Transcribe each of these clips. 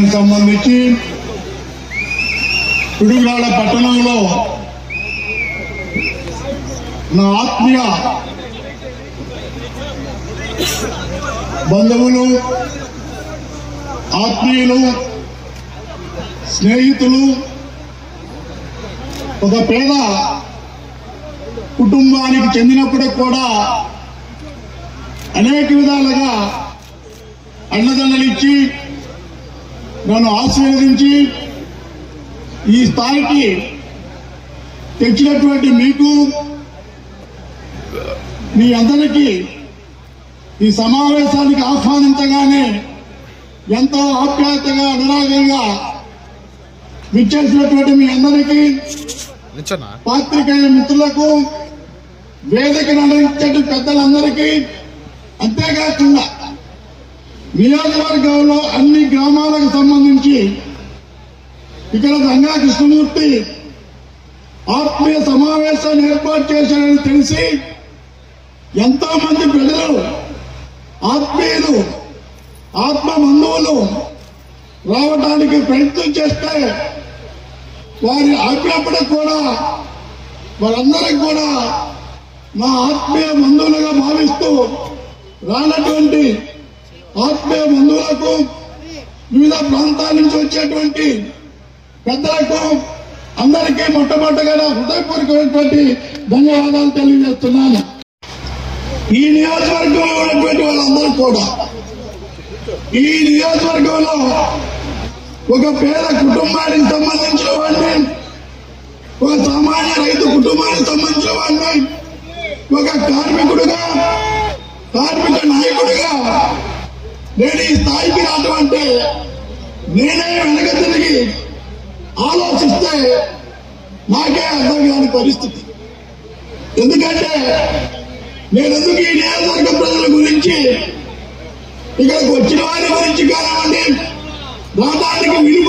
కుటుంబానికి సంబంధించి పిడుగురాడ పట్టణంలో నా ఆత్మీయ బంధువులు ఆత్మీయులు స్నేహితులు ఒక పేద కుటుంబానికి చెందినప్పటికి కూడా అనేక విధాలుగా అండదండలు నన్ను ఆశీర్వదించి ఈ స్థాయికి తెచ్చినటువంటి మీకు మీ అందరికీ ఈ సమావేశానికి ఆహ్వానించగానే ఎంతో ఆప్యాయతగా అనురాగంగా విచ్చేసినటువంటి మీ అందరికీ పాత్రికేయ మిత్రులకు వేదికను అందించే పెద్దలందరికీ అంతేకాకుండా నియోజకవర్గంలో అన్ని గ్రామాలకు సంబంధించి ఇక్కడ గంగా కృష్ణమూర్తి ఆత్మీయ సమావేశాన్ని ఏర్పాటు చేశారని తెలిసి ఎంతో మంది ప్రజలు ఆత్మీయులు ఆత్మ బంధువులు రావడానికి ప్రయత్నం చేస్తే వారి ఆజ్ఞాపడకు కూడా వారందరికి కూడా నా ఆత్మీయ బంధువులుగా భావిస్తూ రానటువంటి ఆత్మీయ బంధువులకు వివిధ ప్రాంతాల నుంచి వచ్చేటువంటి పెద్దలకు అందరికీ మొట్టమొదటిగా హృదయపూర్వకమైనటువంటి ధన్యవాదాలు తెలియజేస్తున్నాను. ఈ నియోజకవర్గంలో ఉన్నటువంటి వాళ్ళందరూ కూడా ఈ నియోజకవర్గంలో ఒక పేద కుటుంబానికి సంబంధించిన వాడిని ఒక సామాన్య రైతు కుటుంబానికి సంబంధించిన వాడిని ఒక కార్మికుడుగా కార్మిక నాయకుడిగా నేను ఈ స్థాయికి రావడం అంటే నేనే వెనక తిరిగి ఆలోచిస్తే నాకే అర్థం కాని పరిస్థితి. ఎందుకంటే నేను ఎందుకు ఈ నియోజకవర్గ ప్రజల గురించి ఇక్కడికి వచ్చిన వారి గురించి కానివ్వండి రావడానికి వీలు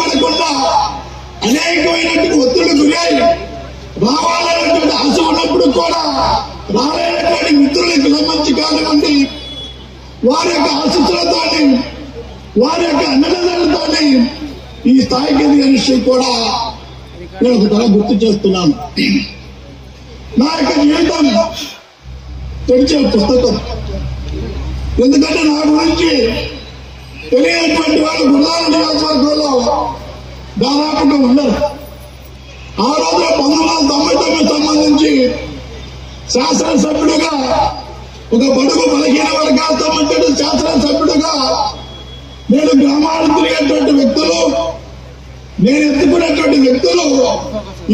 అనేకమైనటువంటి ఒత్తిడి గురై రావాలనేటువంటి ఆశ ఉన్నప్పుడు కూడా రాలేనటువంటి మిత్రులకు సంబంధించి కానివ్వండి వారి యొక్క ఆశిస్తులతోని వారి యొక్క అన్నదానాలతోని ఈ స్థాయికి ఎదిగిన విషయం కూడా నేను ఒక గుర్తు చేస్తున్నాను. నా యొక్క జీవితం తెరిచే పుస్తకం. ఎందుకంటే నా గురించి తెలియనటువంటి వాళ్ళు గురుదాన నియోజకవర్గంలో దాదాపుగా ఉండరు. ఆ రోజు పంతొమ్మిది వందల తొంభై తొమ్మిది సంబంధించి శాసనసభ్యుడిగా ఒక బడుగు బలహీన వర్గాలతో ఉంటాడు శాసనసభ్యుడుగా నేను గ్రామాలు తిరిగేటువంటి వ్యక్తులు నేను ఎత్తుకునేటువంటి వ్యక్తులు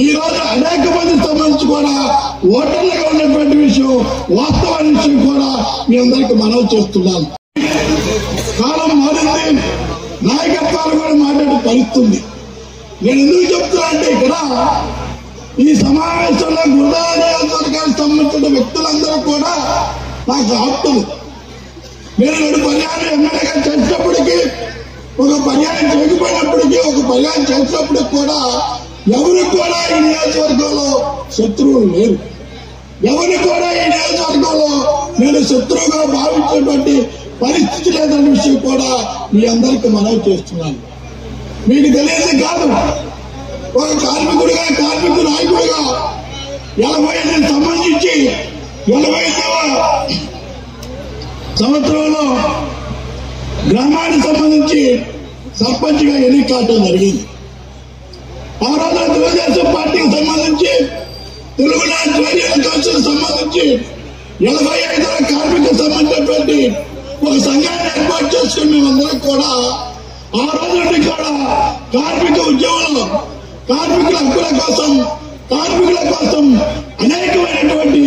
ఈ రోజు అనేక మంది సంబంధించి కూడా ఓటర్లుగా ఉన్నటువంటి విషయం వాస్తవ విషయం కూడా మీ అందరికి మనవి చేస్తున్నాను. కాలం మారింది నాయకత్వాలు కూడా మాట్లాడే పరిస్థితుంది. నేను ఎందుకు చెప్తున్నా అంటే ఇక్కడ ఈ సమావేశంలో గురుదా నాకు ఆప్తులు నేను రెండు పర్యాలు ఎమ్మెల్యేగా చేసినప్పటికీ ఒక పర్యాయం చేయకపోయినప్పటికీ ఒక పర్యాయం చేసినప్పటికి కూడా ఎవరికి కూడా ఈ నియోజకవర్గంలో శత్రువులు లేరు. ఎవరిని కూడా ఈ నియోజకవర్గంలో నేను శత్రువుగా భావించేటువంటి పరిస్థితి లేదన్న విషయం కూడా మీ అందరికీ మనవి చేస్తున్నాను. మీకు తెలియదు కాదు ఒక కార్మికుడిగా కార్మిక నాయకుడిగా ఎనభై ఐదు సంబంధించి ఎనభై సంవత్సరంలో గ్రామానికి సంబంధించి సర్పంచ్గా ఎన్నిక కావటం జరిగింది. ఆ రోజున తెలుగుదేశం పార్టీకి సంబంధించి తెలుగునాడు ట్రేడ్ కౌన్సిల్ సంబంధించి ఎనభై ఐదుల కార్మిక సంబంధించినటువంటి ఒక సంఘాన్ని ఏర్పాటు చేసుకుని మేమందరం కూడా ఆ రోజు నుండి కూడా కార్మిక ఉద్యమంలో కార్మికుల హక్కుల కోసం కార్మికుల కోసం అనేకమైనటువంటి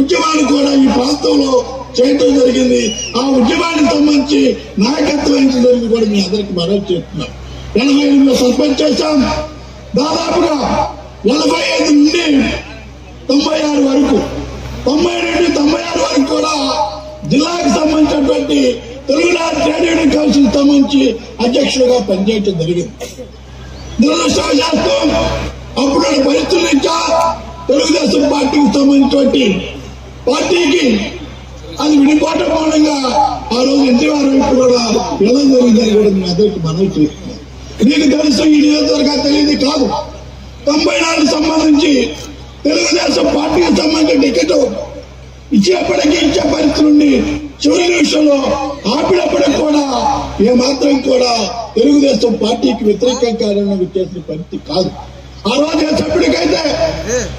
ఉద్యమాలు కూడా ఈ ప్రాంతంలో చేయటం జరిగింది. ఆ ఉద్యమానికి సంబంధించి నాయకత్వం వహించడానికి కూడా మీ అందరికి మనవి చేస్తున్నాం ఎనభై ఎనిమిదిలో సస్పెండ్ చేశాం. దాదాపుగా ఎనభై ఐదు నుండి తొంభై ఆరు వరకు తొంభై నుండి తొంభై ఆరు వరకు కూడా జిల్లాకు సంబంధించినటువంటి తెలుగునాడు ట్రేడ్ యూనియన్ కౌన్సిల్ సంబంధించి అధ్యక్షుడిగా పనిచేయటం జరిగింది. దురదృష్టవశాత్తు అప్పుడు పరిస్థితుల నుంచి తెలుగుదేశం పార్టీకి సంబంధించినటువంటి పార్టీకి అది విడిపోవటం మూలంగా ఆ రోజు ఎన్టీఆర్ కూడా ఎలా జరిగిందని కూడా మెదటి మనం చూస్తున్నాం నీకు తెలుసు ఈ నియోజకవర్గాలు తెలియదు కాదు. తొంభై నాలుగు సంబంధించి తెలుగుదేశం పార్టీకి సంబంధించిన టికెట్ ఇచ్చేప్పటికీ ఇచ్చే పరిస్థితి నుండి చివరి నిమిషంలో ఆపినప్పటికి కూడా ఏమాత్రం కూడా తెలుగుదేశం పార్టీకి వ్యతిరేకంగా చేసిన పరిస్థితి కాదు. ఆ రోజు ఏ సభ్యుడికైతే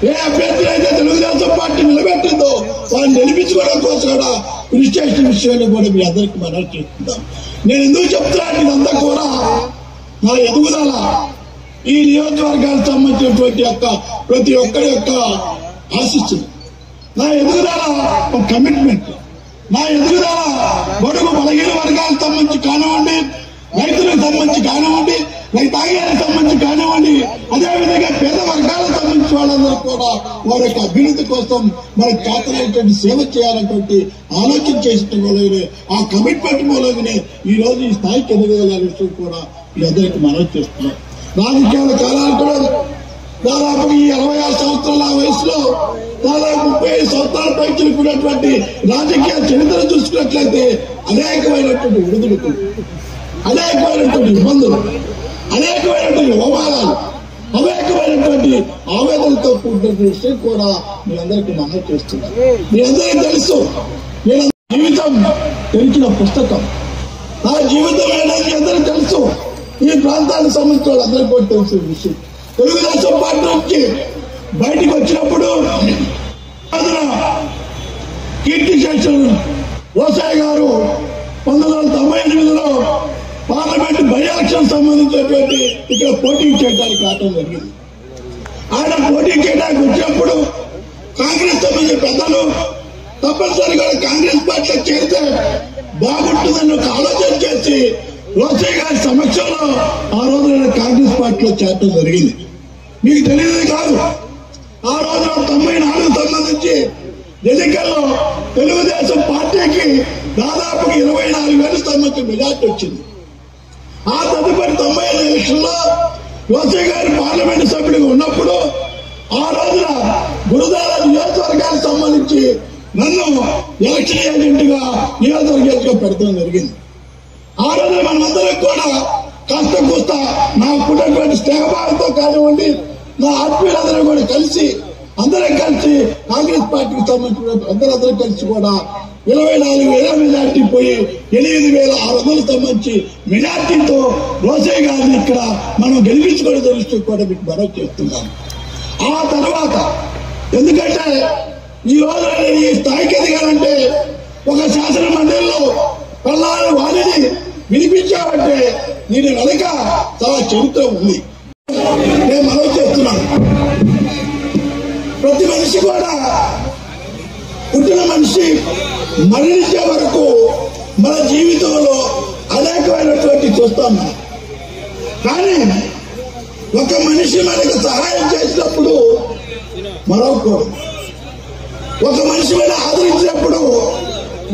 ఏ అభ్యర్థి అయితే తెలుగుదేశం పార్టీ నిలబెట్టిందో వారిని నిలిపించుకోవడం కోసం కూడా కృషి విషయంలో కూడా మీ అందరికి మనం చేస్తున్నాం. నేను ఎందుకు చెప్తున్నాను ఇదంతా కూడా నా ఎదుగుదల ఈ నియోజకవర్గానికి సంబంధించినటువంటి యొక్క ప్రతి ఒక్కరి యొక్క ఆశిస్తుంది నా ఎదుగుదల ఒక కమిట్మెంట్ నా ఎదుగుదల బడుగు బలహీన వర్గాలకు సంబంధించి కానివ్వండి రైతులకు సంబంధించి కానివ్వండి రైతాంగానికి సంబంధించి కానివ్వండి అదే వాళ్ళందరూ కూడా వారి యొక్క అభివృద్ధి కోసం మనకు చేతనైనటువంటి సేవ చేయాలన్నటువంటి ఆలోచన చేసిన మూలనే ఆ కమిట్మెంట్ మూలంగానే ఈ రోజు ఈ స్థాయికి ఎదగగల విషయం కూడా మీ అందరికీ మనం చేస్తున్నాం. రాజకీయాల కాలాలు కూడా దాదాపు ఈ అరవై ఆరు సంవత్సరాల వయసులో దాదాపు ముప్పై ఐదు సంవత్సరాల పైచుకున్నటువంటి రాజకీయ చరిత్ర చూసుకున్నట్లయితే అనేకమైనటువంటి విడుదలకు అనేకమైనటువంటి ఇబ్బందులు అనేకమైనటువంటి అవమానాలు అనేకమైనటువంటి ఆవేదనతో కూడినటువంటి విషయం కూడా మీ అందరికీ మనం చేస్తున్నారు మీ అందరికీ తెలుసు నేను జీవితం తెలిసిన పుస్తకం. నా జీవితం ఏంటని మీ అందరికీ తెలుసు ఈ ప్రాంతానికి సంబంధించిన వాళ్ళందరికీ కూడా తెలుసు విషయం. తెలుగుదేశం పార్టీ నుంచి బయటికి వచ్చినప్పుడు కీర్తి శేషన్ వ్యవసాయ గారు పంతొమ్మిది వందల తొంభై ఎనిమిదిలో పార్లమెంట్ బై ఎలక్షన్ సంబంధించినటువంటి ఇక్కడ పోటీ చేయడానికి రావడం జరిగింది. ఆయన పోటీ చేయడానికి వచ్చినప్పుడు కాంగ్రెస్ సంబంధించిన పెద్దలు తప్పనిసరిగా కాంగ్రెస్ పార్టీలో చేరితే బాగుంటుందని ఒక ఆలోచన చేసి రోసయ్య గారి సమక్షంలో ఆ రోజు నేను కాంగ్రెస్ పార్టీలో చేరడం జరిగింది. మీకు తెలియదు కాదు ఆ రోజు తొంభై నాలుగు సంబంధించి ఎన్నికల్లో తెలుగుదేశం పార్టీకి దాదాపు ఇరవై నాలుగు వేల సంబంధించిన మెజార్టీ వచ్చింది. ఆ తదుపరి తొంభై ఐదు ఎలక్షన్లో రోసయ్య గారి పార్లమెంట్ సభ్యుడిగా ఉన్నప్పుడు ఆ రోజున గురుదాల నియోజకవర్గానికి సంబంధించి నన్ను ఎలక్షన్ ఏజెంట్గా నియోజకవర్గంగా పెడతాం జరిగింది. ఆ రోజు మనందరం కూడా కాస్త కూస్త నాకున్నటువంటి స్నేహభావంతో కానివ్వండి నా ఆత్మీయులందరూ కూడా కలిసి అందరం కలిసి కాంగ్రెస్ పార్టీకి సంబంధించిన అందరందరూ కలిసి కూడా ఇరవై నాలుగు వేల మెజార్టీ పోయి ఎనిమిది వేల ఆరు వందల సంబంధించి మెజార్టీతో రోసే గారిని ఇక్కడ మనం గెలిపించుకొని తెలుస్తూ కూడా మీకు మనవి చేస్తున్నాను. ఆ తర్వాత ఎందుకంటే ఈ రోజు నేను ఈ స్థాయికి ఎదిగానంటే ఒక శాసన మండలిలో పల్నాడు వారిని వినిపించామంటే దీని వెనక చాలా చరిత్ర ఉంది. నేను మనవి చేస్తున్నాను. ప్రతి మనిషి కూడా పుట్టిన మనిషి మరణించే వరకు మన జీవితంలో అనేకమైనటువంటి చూస్తాం కానీ ఒక మనిషి మనకు సహాయం చేసినప్పుడు మరొకూడదు ఒక మనిషి మీద ఆదరించినప్పుడు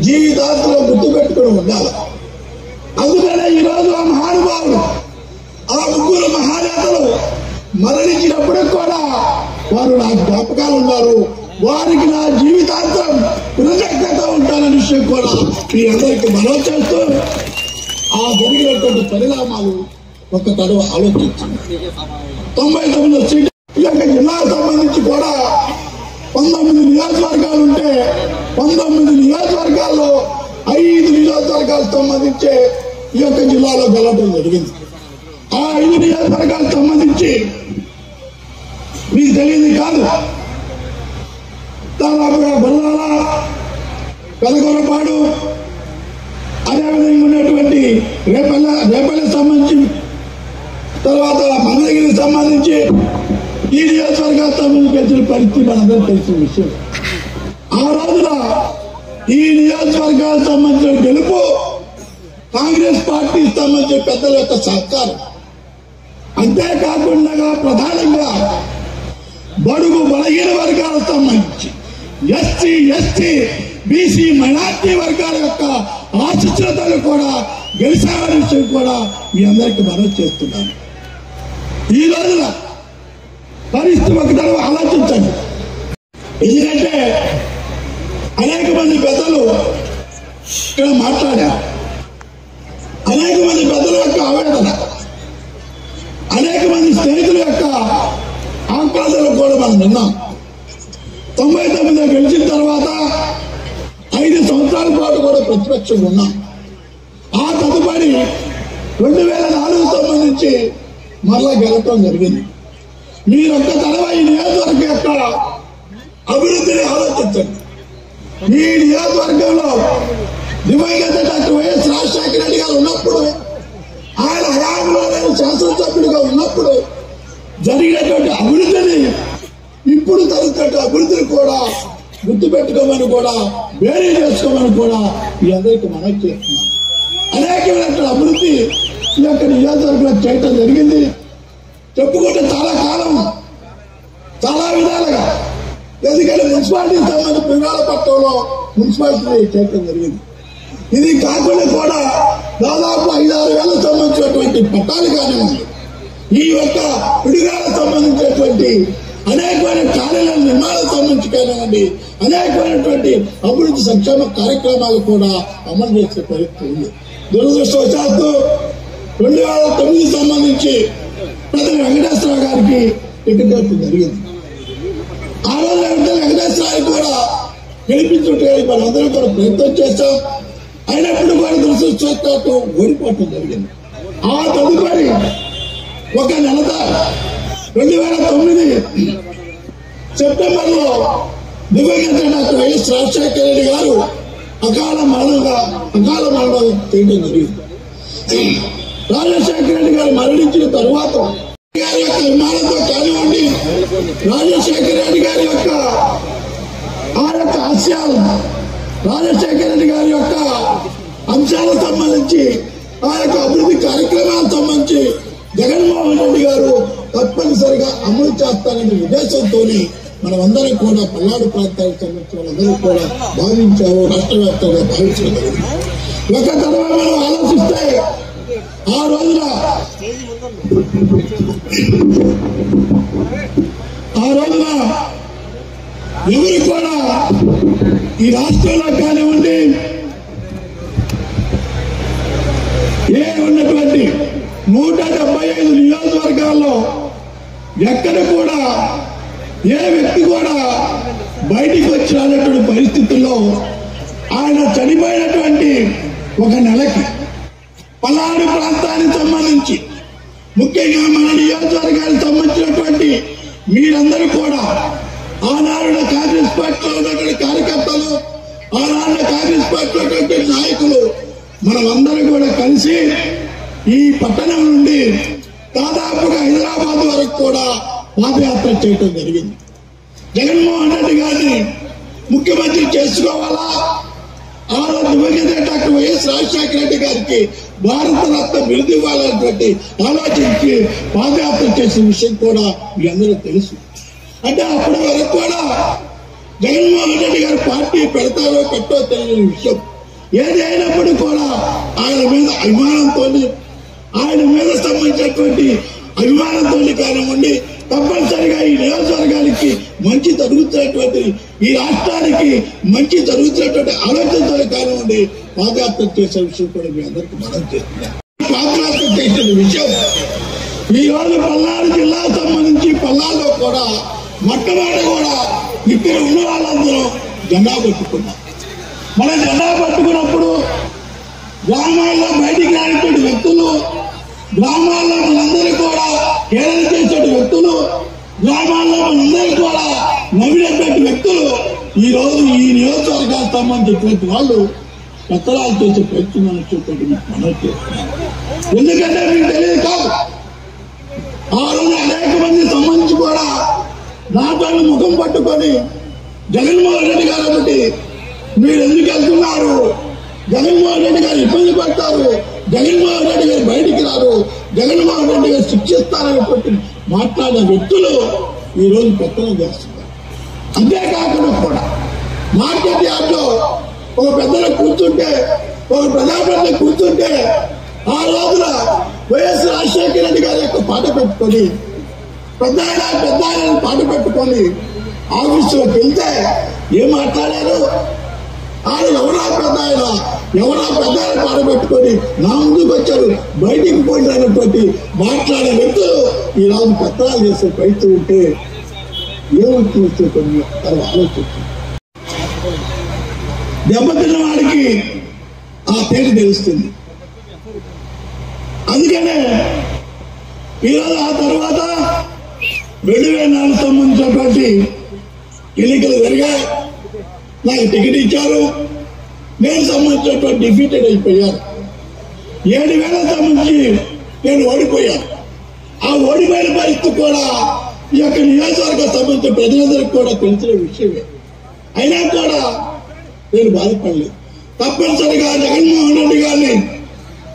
జీవితాంతంలో గుర్తుపెట్టుకుని ఉండాలి. అందుకనే ఈరోజు ఆ మహానుభావుడు ఆ ముగ్గురు మహానేతలు మరణించినప్పుడు కూడా వారు నా జ్ఞాపకాలు ఉన్నారు. వారికి నా జీవితాంతం కృతజ్ఞత ఉంటానన్న విషయం కూడా మీ అందరికీ మనం చేస్తూ ఆ జరిగినటువంటి పరిణామాలు ఒక తడవ ఆలోచించింది తొంభై తొమ్మిది సీట్లు ఈ యొక్క జిల్లాకు సంబంధించి కూడా పంతొమ్మిది నియోజకవర్గాలు ఉంటే పంతొమ్మిది నియోజకవర్గాల్లో ఐదు నియోజకవర్గాలకు సంబంధించి ఈ యొక్క జిల్లాలో గెలవడం జరిగింది. ఆ ఐదు నియోజకవర్గాలకు సంబంధించి మీకు తెలియదు కాదు. దాదాపుగా బురదాల పెదగొరపాడు అదేవిధంగా ఉన్నటువంటి రేపల్ల రేపల్లెకి సంబంధించి తర్వాత మంగళగిరికి సంబంధించి ఈ నియోజకవర్గాలకు సంబంధించి గెలిచిన పరిస్థితి మనందరూ తెలిసిన విషయం. ఆ రోజున ఈ నియోజకవర్గాలకు సంబంధించిన గెలుపు కాంగ్రెస్ పార్టీకి సంబంధించిన పెద్దల యొక్క సహకారం. అంతేకాకుండా ప్రధానంగా బడుగు బలహీన వర్గాలకు సంబంధించి ఎస్సీ ఎస్టీ బీసీ మైనార్టీ వర్గాల యొక్క ఆశిస్తులతలు కూడా గెలిచామనే విషయం కూడా మీ అందరికీ మనవి చేస్తున్నాను. ఈ రోజున పరిస్థితి ఒక ఆలోచించండి. ఎందుకంటే అనేక మంది పెద్దలు ఇక్కడ మాట్లాడారు. అనేక మంది పెద్దల యొక్క ఆవేదన అనేక మంది స్నేహితుల యొక్క ఆక్రాంతలు కూడా మనం విన్నాం. తొంభై తొమ్మిదిలో గెలిచిన తర్వాత ఐదు సంవత్సరాల పాటు కూడా ప్రతిపక్షం ఉన్నాం. ఆ తదుపరి రెండు వేల నాలుగు సంబంధించి మరలా గెలవటం జరిగింది. మీరొక్క ఒక్క తడవ ఈ నియోజకవర్గం యొక్క అభివృద్ధిని ఆలోచించండి. ఈ నియోజకవర్గంలో దివంగత డాక్టర్ వైఎస్ రాజశేఖర రెడ్డి గారు ఉన్నప్పుడు ఆయన హయాంలో నేను శాసనసభ్యుడిగా ఉన్నప్పుడు జరిగినటువంటి అభివృద్ధిని ఇప్పుడు జరుగుతున్న అభివృద్ధిని కూడా గుర్తు పెట్టుకోమని కూడా వేరే చేసుకోమని కూడా మీ మనకి మనవి చేస్తున్నాం. అభివృద్ధి ఈ యొక్క నియోజకవర్గంలో చేయటం జరిగింది. చెప్పుకుంటే చాలా కాలం చాలా విధాలుగా. ఎందుకంటే మున్సిపాలిటీ సంబంధించిన పిల్లల పట్టణంలో మున్సిపాలిటీ చేయటం జరిగింది. ఇది కాకుండా కూడా దాదాపు ఐదారు వేల సంబంధించినటువంటి పట్టాలు కానివ్వండి. ఈ యొక్క పిడుగాలకు సంబంధించినటువంటి అనేకమైన కార్యాలయాల నిర్మాణాలకు సంబంధించి కానివ్వండి అనేకమైనటువంటి అభివృద్ధి సంక్షేమ కార్యక్రమాలు కూడా అమలు చేసే పరిస్థితి ఉంది. దురదృష్టవశాత్తు రెండు వేల తొమ్మిది సంబంధించి ప్రతి వెంకటేశ్వర గారికి టికెట్ జరిగింది. ఆ రోజు వెంకటేశ్వరరావు కూడా గెలిపించుంటే మనందరం కూడా ప్రయత్నం చేస్తాం అయినప్పుడు కూడా దురదృష్టవశాత్తు ఓడిపోవటం జరిగింది. ఆ తదుపరి ఒక నెలత రెండు వేల తొమ్మిది సెప్టెంబర్లో దివంగత డాక్టర్ వైఎస్ రాజశేఖర రెడ్డి గారు అకాల మరణంగా అకాల మరణం చేయడం జరిగింది. రాజశేఖర రెడ్డి గారు మరణించిన తరువాత గారి యొక్క విమానంతో కానివ్వండి రాజశేఖర రెడ్డి గారి యొక్క ఆ యొక్క ఆశయాలు రాజశేఖర రెడ్డి గారి యొక్క అంశాలకు సంబంధించి ఆ యొక్క అభివృద్ధి కార్యక్రమాలకు సంబంధించి జగన్మోహన్ రెడ్డి గారు తప్పనిసరిగా అమలు చేస్తారనే ఉద్దేశంతో మనమందరం కూడా పల్నాడు ప్రాంతానికి సంబంధించిన వాళ్ళందరూ కూడా భావించాము రాష్ట్ర వ్యాప్తంగా భావించడం ఒక తర్వాత మనం ఆలోచిస్తే ఆ రోజున ఆ రోజున ఎవరు కూడా ఈ రాష్ట్రంలో కానివ్వండి ఏ ఉన్నటువంటి నూట డెబ్బై ఐదు నియోజకవర్గాల్లో ఎక్కడ కూడా ఏ వ్యక్తి కూడా బయటికి వచ్చి రానటువంటి పరిస్థితుల్లో ఆయన చనిపోయినటువంటి ఒక నెలకి పలాడు ప్రాంతానికి సంబంధించి ముఖ్యంగా మన నియోజకవర్గానికి సంబంధించినటువంటి మీరందరూ కూడా ఆనాడు కాంగ్రెస్ పార్టీలో ఉన్నటువంటి కార్యకర్తలు ఆనాడు కాంగ్రెస్ పార్టీలో ఉన్నటువంటి నాయకులు అందరం కూడా కలిసి ఈ పట్టణం నుండి దాదాపుగా హైదరాబాద్ వరకు కూడా పాదయాత్ర చేయటం జరిగింది. జగన్మోహన్ రెడ్డి గారిని ముఖ్యమంత్రి చేసుకోవాలా? ఆ రోజు విభజన డాక్టర్ వైఎస్ రాజశేఖర రెడ్డి గారికి భారత రత్న బిరుదు ఇవ్వాలన్నటువంటి ఆలోచించి పాదయాత్ర చేసిన విషయం కూడా మీ అందరూ తెలుసు. అంటే అప్పటి వరకు కూడా జగన్మోహన్ రెడ్డి గారు పార్టీ పెడతారో పెట్టో తెలియని విషయం. ఏది అయినప్పుడు కూడా ఆయన మీద అభిమానంతో ఆయన మీద సంబంధించినటువంటి అభిమానంతో కానివ్వండి తప్పనిసరిగా ఈ నియోజకవర్గానికి మంచి జరుగుతున్నటువంటి ఈ రాష్ట్రానికి మంచి జరుగుతున్నటువంటి ఆలోచనతో కానివ్వండి పాదయాత్ర చేసే విషయం కూడా మీ అందరికీ మనం చేస్తున్నాం. పాదయాత్ర చేసిన విషయం ఈ రోజు పల్నాడు జిల్లాకు సంబంధించి పల్నాడులో కూడా మొట్టమొదటి కూడా ఇక్కడ ఉన్న వాళ్ళందరూ జెండా పట్టుకున్నాం మనం జెండా పట్టుకున్నప్పుడు గ్రామ గ్రామాల్లో మనందరూ కూడా కేరళ చేసే వ్యక్తులు గ్రామాల్లో మనందరూ కూడా నవ్వినటువంటి వ్యక్తులు ఈ రోజు ఈ నియోజకవర్గానికి సంబంధించినటువంటి వాళ్ళు పెత్తనాలు చేసే ప్రయత్నం వచ్చేటువంటి మనం చేస్తున్నాం. ఎందుకంటే మీకు తెలియదు కాదు ఆ రోజు అనేక మంది సంబంధించి కూడా నాతో ముఖం పట్టుకొని జగన్మోహన్ రెడ్డి గారు ఒకటి మీరు ఎందుకు వెళ్తున్నారు? జగన్మోహన్ రెడ్డి గారు ఇబ్బంది పడతారు. జగన్మోహన్ రెడ్డి గారు బయటికి రారు జగన్మోహన్ రెడ్డి గారు శిక్షిస్తారనేటువంటి మాట్లాడిన వ్యక్తులు ఈరోజు పెత్తనం చేస్తున్నారు. అంతేకాకుండా కూడా మార్కెట్ యార్డ్లో ఒక పెద్దలు కూర్చుంటే ఒక ప్రజాప్రతి కూర్చుంటే ఆ రోజున వైఎస్ రాజశేఖర రెడ్డి గారి యొక్క పాట పెట్టుకొని పెద్ద ఆయన పెద్ద ఆయన పాట పెట్టుకొని ఆఫీసులోకి వెళ్తే ఏం మాట్లాడారు? ఆయన ఎవరా పెద్ద ఆయన ఎవరా పెద్ద ఆయన పాడబెట్టుకొని నా ముందుకు వచ్చారు బయటికి పోయినటువంటి మాట్లాడే వ్యక్తులు ఈ పత్రాలు చేసే ప్రయత్నం ఉంటే ఏమవుతుంది కొన్ని తను ఆలోచించు దెబ్బతిన్న వాడికి ఆ పేరు తెలుస్తుంది. అందుకనే ఈరోజు ఆ తర్వాత రెండు వేల నాలుగు సంబంధించినటువంటి ఎన్నికలు జరిగాయి. నాకు టికెట్ ఇచ్చారు. నేను సంబంధించినటువంటి డిఫీటెడ్ అయిపోయాను. ఏడు వేల సంబంధించి నేను ఓడిపోయాను. ఆ ఓడిపోయిన పరిస్థితి కూడా ఈ యొక్క నియోజకవర్గ సంబంధించిన ప్రజలందరికీ కూడా తెలిసిన విషయమే. అయినా కూడా నేను బాధపడలేదు. తప్పనిసరిగా జగన్మోహన్ రెడ్డి గారిని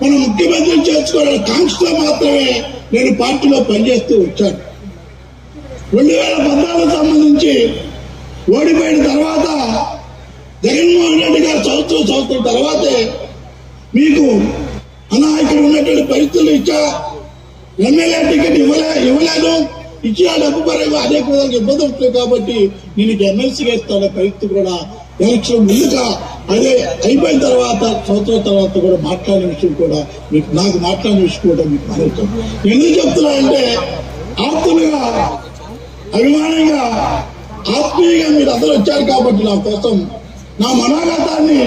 మనం ముఖ్యమంత్రి చేసుకోవడానికి కాంక్షతో మాత్రమే నేను పార్టీలో పనిచేస్తూ వచ్చాను. రెండు వేల పద్నాలుగు సంబంధించి ఓడిపోయిన తర్వాత జగన్మోహన్ రెడ్డి గారు చదువుతూ చదువుతున్న తర్వాతే మీకు అనా ఇక్కడ ఉన్నటువంటి పరిస్థితులు ఇచ్చా ఎమ్మెల్యే టికెట్ ఇవ్వలే ఇవ్వలేదు ఇచ్చి ఆ డబ్బు పరంగా అనేక విధాలుగా ఇబ్బంది అవుతుంది కాబట్టి నేను ఎమ్మెల్సీగా ఇస్తాను పరిస్థితి కూడా ఎలక్షన్ ముందుగా అదే అయిపోయిన తర్వాత సంవత్సరం తర్వాత కూడా మాట్లాడిన విషయం కూడా మీకు నాకు మాట్లాడిన విషయం కూడా మీకు మనవుతాం ఎందుకు చెప్తున్నా అంటే ఆప్తులుగా అభిమానంగా ఆత్మీయంగా మీరు అందరూ వచ్చారు కాబట్టి నా కోసం నా మనోగతాన్ని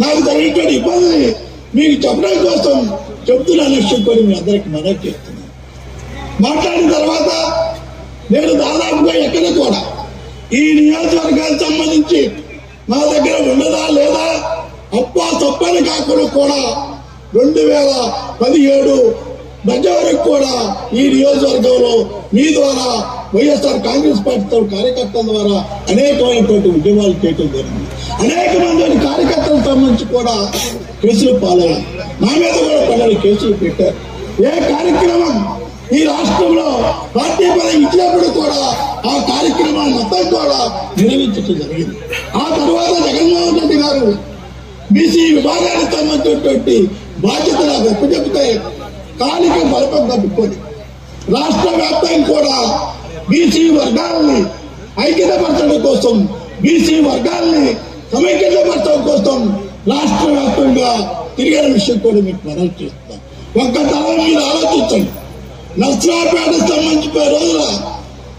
నాకు జరిగినటువంటి ఇబ్బందిని మీకు చెప్పడం కోసం చెప్తున్న విషయం కూడా మీ అందరికి మనవి చేస్తున్నాను మాట్లాడిన తర్వాత నేను దాదాపుగా ఎక్కడ కూడా ఈ నియోజకవర్గానికి సంబంధించి నా దగ్గర ఉండదా లేదా అప్పా తప్పని కాకుండా కూడా రెండు వేల పదిహేడు మధ్య వరకు కూడా ఈ నియోజకవర్గంలో మీ ద్వారా వైఎస్ఆర్ కాంగ్రెస్ పార్టీ కార్యకర్తల ద్వారా అనేకమైనటువంటి ఉద్యమాలు చేయడం జరిగింది. అనేక మంది కార్యకర్తల సంబంధించి కూడా కేసులు పాలయ్యారు నా మీద కూడా పన్నెండు కేసులు పెట్టారు. ఏ కార్యక్రమం ఈ రాష్ట్రంలో పార్టీ పదవి ఇచ్చినప్పుడు కూడా ఆ కార్యక్రమాన్ని మొత్తం కూడా నిర్వహించడం జరిగింది. ఆ తర్వాత జగన్మోహన్ రెడ్డి గారు బీసీ విభాగానికి సంబంధించినటువంటి బాధ్యత నాకు ఒప్పచెప్తే కాలిక బలపం తప్పుకొని రాష్ట్ర వ్యాప్తంగా కూడా బీసీ వర్గాలని ఐక్యతపరచడం కోసం బీసీ వర్గాల్ని సమైక్యతపరచడం కోసం రాష్ట్ర వ్యాప్తంగా తిరిగిన విషయం కూడా మీకు మనం చేస్తాం. ఒక్క తరం మీరు ఆలోచించండి. నర్సరాపేట సంబంధించిన రోజున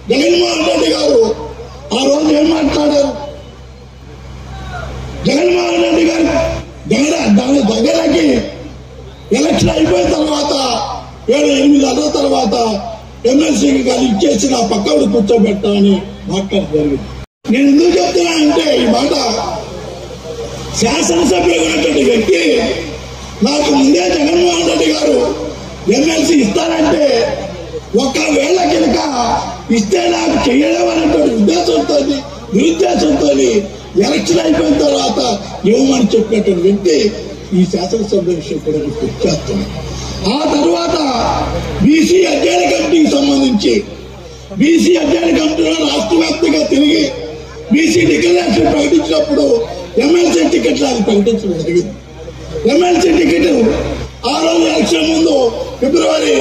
జగన్మోహన్ రెడ్డి గారు ఆ రోజు ఏం మాట్లాడారు? జగన్మోహన్ రెడ్డి గారు దగ్గర దాని దగ్గరకి ఎలక్షన్ అయిపోయిన తర్వాత ఏడు ఎనిమిది అన్న తర్వాత ఎమ్మెల్సీకి గారు ఇచ్చేసి నా పక్కన కూర్చోబెట్టామని మాట్లాడడం జరిగింది. నేను ఎందుకు చెప్తున్నా అంటే ఈ మాట శాసనసభ్యులు వ్యక్తి నాకు ముందే జగన్మోహన్ రెడ్డి గారు ఎమ్మెల్సీ ఇస్తానంటే ఒకవేళ కనుక ఇస్తే నాకు చెయ్యడం అనేటువంటి ఉద్దేశంతో నిరుద్దేశంతో ఎలక్షన్ అయిపోయిన తర్వాత ఇవ్వమని చెప్పినటువంటి వ్యక్తి ఈ శాసనసభ విషయం కూడా చేస్తున్నాను. ఆ తర్వాత బీసీ అధ్యయన కమిటీకి సంబంధించి బీసీ అధ్యయన కమిటీలో రాష్ట్ర వ్యాప్తంగా తిరిగి బీసీ డిక్లరేషన్ ప్రకటించినప్పుడు ఎమ్మెల్సీ టికెట్ అది ప్రకటించడం జరిగింది ఎమ్మెల్సీ టికెట్ ఆ రోజు ఎలక్షన్ ముందు ఫిబ్రవరి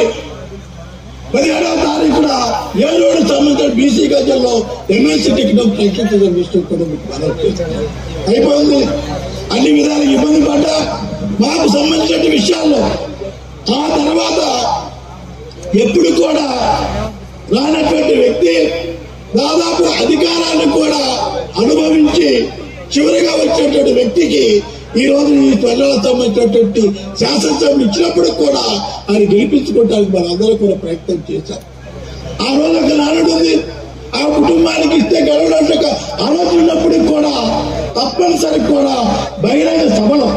పదిహేడవ తారీఖున ఏలూరు సంబంధించిన బీసీ గజల్లో ఎమ్మెల్సీ టికెట్ ప్రకటించడం విషయం కూడా మీకు అయిపోయింది. అన్ని విధాలుగా ఇబ్బంది పడ్డా. మాకు సంబంధించిన విషయాల్లో ఆ తర్వాత ఎప్పుడు కూడా రానటువంటి వ్యక్తి దాదాపు అధికారాన్ని కూడా అనుభవించి చివరిగా వచ్చినటువంటి వ్యక్తికి ఈ రోజు ఈ త్వరలో సంబంధించినటువంటి శాసనసభ ఇచ్చినప్పుడు కూడా ఆయన గెలిపించుకోవడానికి మనందరూ కూడా ప్రయత్నం చేశారు. ఆ రోజు ఒక నానుడు ఆ కుటుంబానికి ఇస్తే గడవడానికి ఆలోచన ఉన్నప్పటికీ కూడా తప్పనిసరి కూడా బహిరంగ సభలో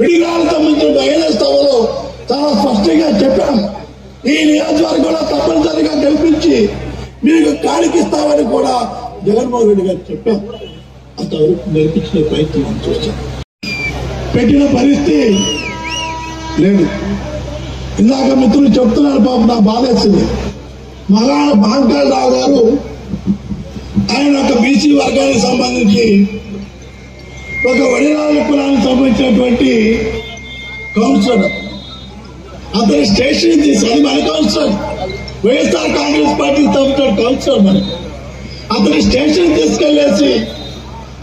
విడిగాలతో సంబంధించిన బహిరంగ సభలో చాలా స్పష్టంగా చెప్పాం ఈ నియోజకవర్గంలో తప్పనిసరిగా గెలిపించి మీకు కాలికిస్తామని కూడా జగన్మోహన్ రెడ్డి గారు చెప్పాం అంతవరకు నేర్పించిన ప్రయత్నం చేశాం పెట్టిన పరిస్థితి లేదు. ఇందాక మిత్రులు చెప్తున్నారు పాప నా బాధేస్తుంది మగా మహంకాళ రావు గారు ఆయన ఒక బీసీ వర్గానికి సంబంధించి ఒక వడిరాల కులానికి సంబంధించినటువంటి కౌన్సిలర్. అతని స్టేషన్ తీసి అది మన కౌన్సిలర్. వైఎస్ఆర్ కాంగ్రెస్ పార్టీ తరఫున కౌన్సిలర్ మనకి అతని స్టేషన్ తీసుకెళ్ళేసి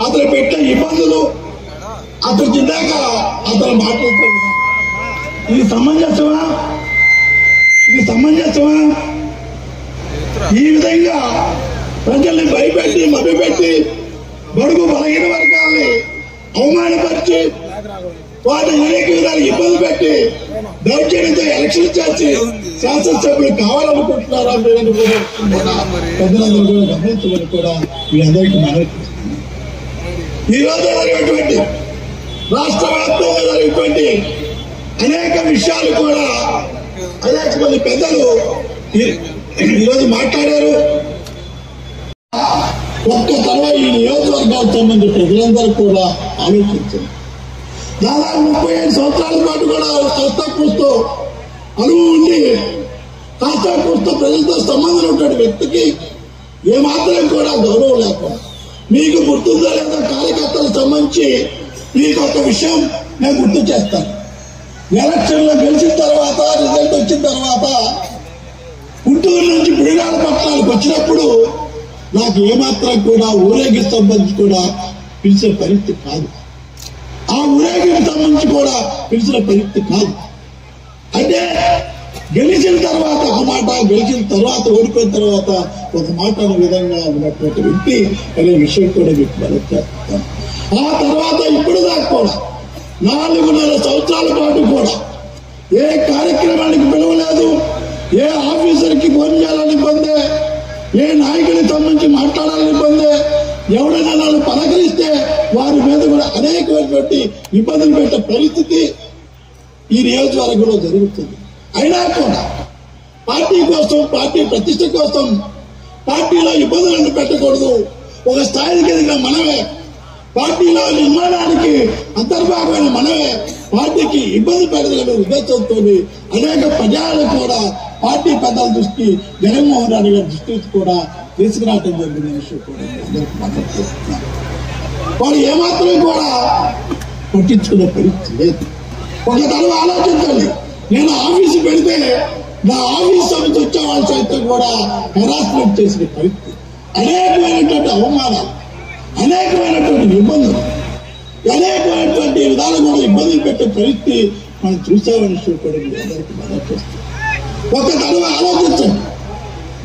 అతను పెట్టే ఇబ్బందులు అతను తిన్నాక అతను మాట్లాడుతాడు ఇది సమంజసమా? ఇది సమంజసమా? ఈ విధంగా ప్రజల్ని భయపెట్టి మభ్యపెట్టి బడుగు బలహీన వర్గాల్ని అవమానపరిచి వాటిని అనేక విధాలు ఇబ్బంది పెట్టి దయచేయడంతో ఎలక్షన్ చేసి శాసనసభ్యులు కావాలనుకుంటున్నారా మీరని కూడా పెద్దలందరూ కూడా గమనించమని కూడా మీ అందరికీ మనవి ఈరోజు జరిగినటువంటి రాష్ట్ర వ్యాప్తంగా జరిగినటువంటి అనేక విషయాలు కూడా అనేక మంది పెద్దలు ఈ- ఈరోజు మాట్లాడారు. ఒక్క తర్వాత ఈ నియోజకవర్గాలకు సంబంధించి ప్రజలందరూ కూడా ఆలోచించారు. దాదాపు ముప్పై ఐదు సంవత్సరాల పాటు కూడా కాస్త కూస్తూ అనుభవం ఉండి కాస్త కూస్తూ ప్రజలతో సంబంధం ఉన్నటువంటి వ్యక్తికి ఏమాత్రం కూడా గౌరవం లేకుండా మీకు గుర్తుందో లేదో కార్యకర్తలకు సంబంధించి మీకు ఒక విషయం నేను గుర్తు చేస్తాను. ఎలక్షన్లో గెలిచిన తర్వాత రిజల్ట్ వచ్చిన తర్వాత గుంటూరు నుంచి పిడిగాల పట్టణాలకు వచ్చినప్పుడు నాకు ఏమాత్రం కూడా ఊరేగి సంబంధించి కూడా పిలిచే పరిస్థితి కాదు. ఆ ఊరేగింపు సంబంధించి కూడా పిలిచిన పరిస్థితి కాదు. అంటే గెలిచిన తర్వాత ఒక మాట గెలిచిన తర్వాత ఓడిపోయిన తర్వాత ఒక మాట అనే విధంగా ఉన్నటువంటి వ్యక్తి అనే విషయం కూడా మీకు మనం ఆ తర్వాత ఇప్పుడు దాకా కూడా నాలుగున్నర సంవత్సరాల పాటు కూడా ఏ కార్యక్రమానికి పిలవలేదు ఏ ఆఫీసర్కి ఫోన్ చేయాలని పొందే ఏ నాయకుడికి సంబంధించి మాట్లాడాలని పొందే ఎవరైనా నన్ను పలకరిస్తే వారి మీద కూడా అనేకమైనటువంటి ఇబ్బందులు పెట్టే పరిస్థితి ఈ నియోజకవర్గంలో జరుగుతుంది. అయినా కూడా పార్టీ కోసం పార్టీ ప్రతిష్ట కోసం పార్టీలో ఇబ్బందులను పెట్టకూడదు. ఒక స్థాయికి ఎదిగిన మనమే పార్టీలో నిర్మాణానికి అంతర్భాగమైన మనమే పార్టీకి ఇబ్బంది పెట్టగల ఉద్దేశంతో అనేక ప్రజలు కూడా పార్టీ పెద్దల దృష్టి జగన్మోహన్ రెడ్డి గారి దృష్టికి కూడా తీసుకురావడం జరిగిన విషయం కూడా మీ వారు ఏమాత్రం కూడా పట్టించుకునే పరిస్థితి లేదు. ఒక తరం ఆలోచించండి నేను ఆఫీసు పెడితే నా ఆఫీస్ నుంచి వచ్చే వాళ్ళ సైతం కూడా హెరాస్మెంట్ చేసిన పరిస్థితి. అనేకమైనటువంటి అవమానాలు అనేకమైనటువంటి ఇబ్బందులు అనేకమైనటువంటి విధాలు కూడా ఇబ్బందులు పెట్టే పరిస్థితి మనం చూసామని విషయం అందరికీ మనం చేస్తాం. ఒక తరం ఆలోచించండి.